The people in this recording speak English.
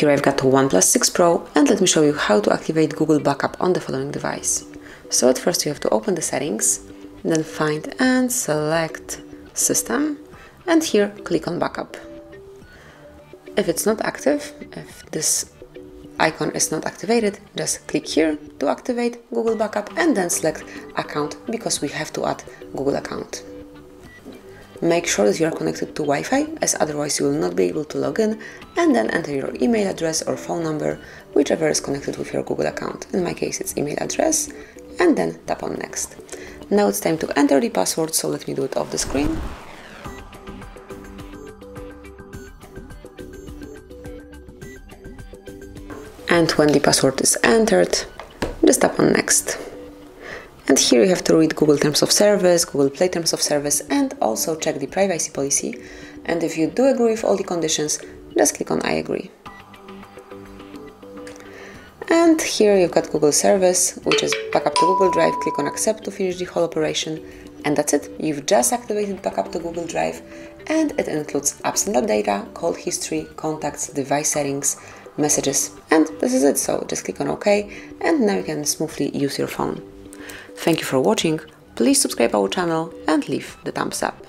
Here I've got OnePlus 6 Pro and let me show you how to activate Google Backup on the following device. So at first you have to open the settings, then find and select System and here click on Backup. If it's not active, if this icon is not activated, just click here to activate Google Backup and then select Account because we have to add Google account. Make sure that you are connected to Wi-Fi as otherwise you will not be able to log in and then enter your email address or phone number, whichever is connected with your Google account. In my case it's email address and then tap on next. Now it's time to enter the password, so let me do it off the screen. And when the password is entered, just tap on next. And here you have to read Google Terms of Service, Google Play Terms of Service, and also check the privacy policy. And if you do agree with all the conditions, just click on I agree. And here you've got Google Service, which is backup to Google Drive. Click on accept to finish the whole operation. And that's it. You've just activated backup to Google Drive and it includes apps and data, call history, contacts, device settings, messages. And this is it. So just click on OK and now you can smoothly use your phone. Thank you for watching, please subscribe our channel and leave the thumbs up.